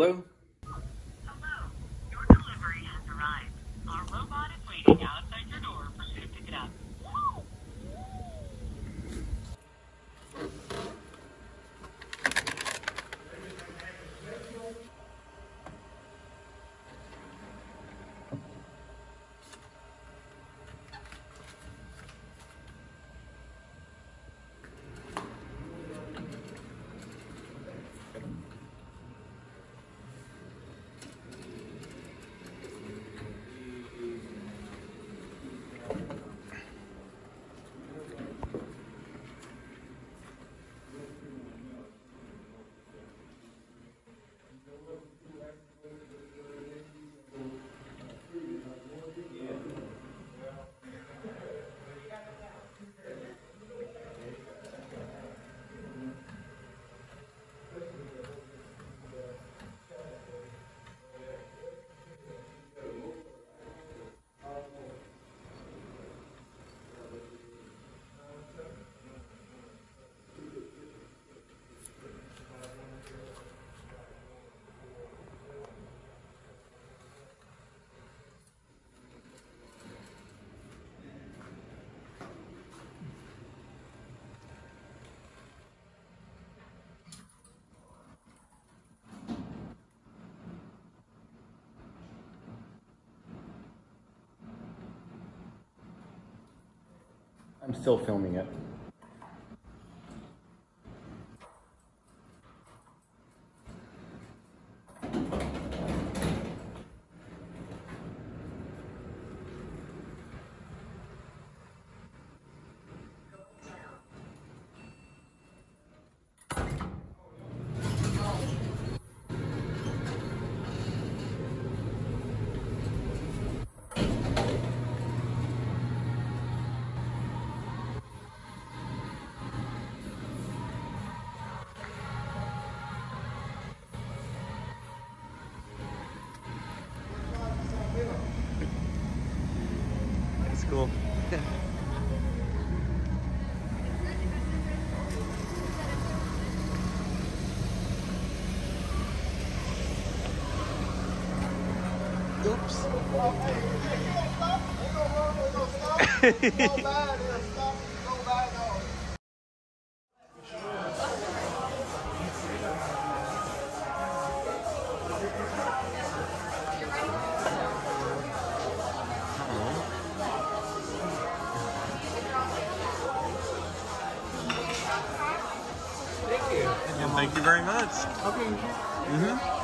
Hello? Hello. Your delivery has arrived. Our robot is waiting outside I'm still filming it. Oops. And thank you very much. Okay. Mm-hmm.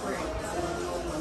Doors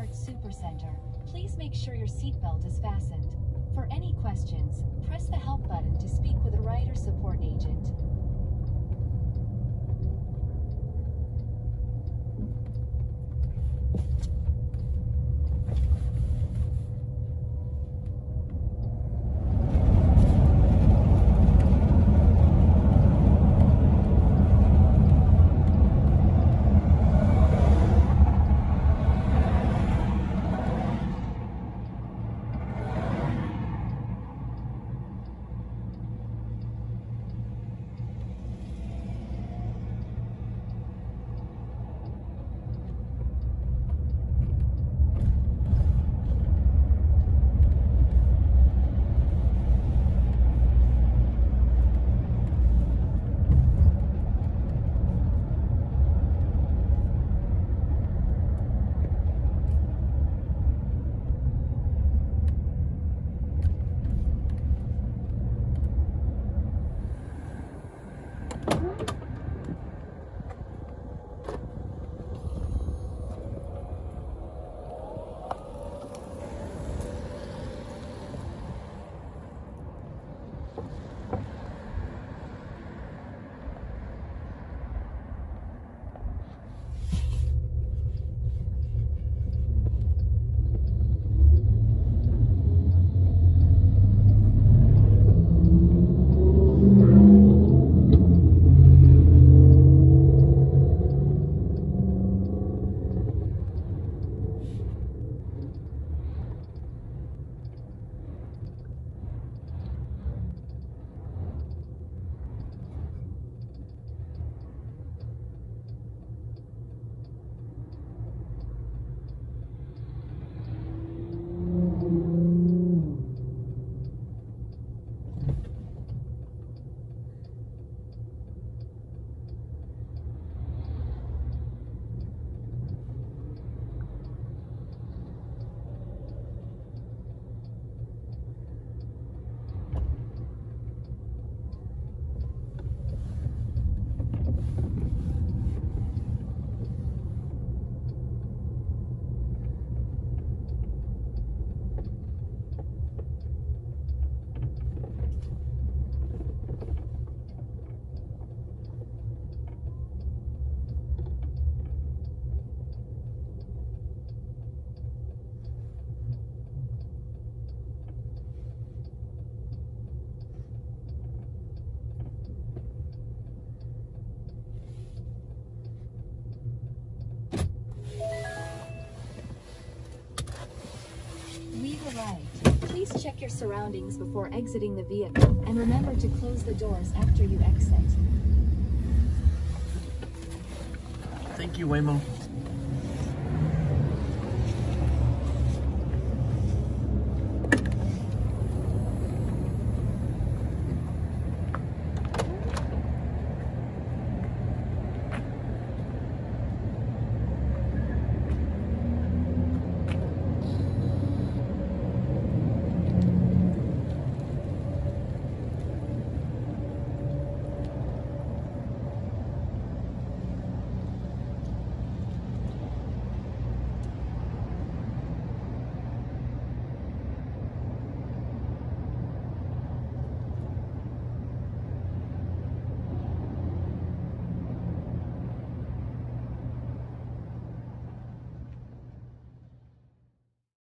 Walmart Supercenter. Please make sure your seatbelt is fastened. For any questions, press the help button to speak with a rider support agent. Surroundings before exiting the vehicle and remember to close the doors after you exit. Thank you, Waymo.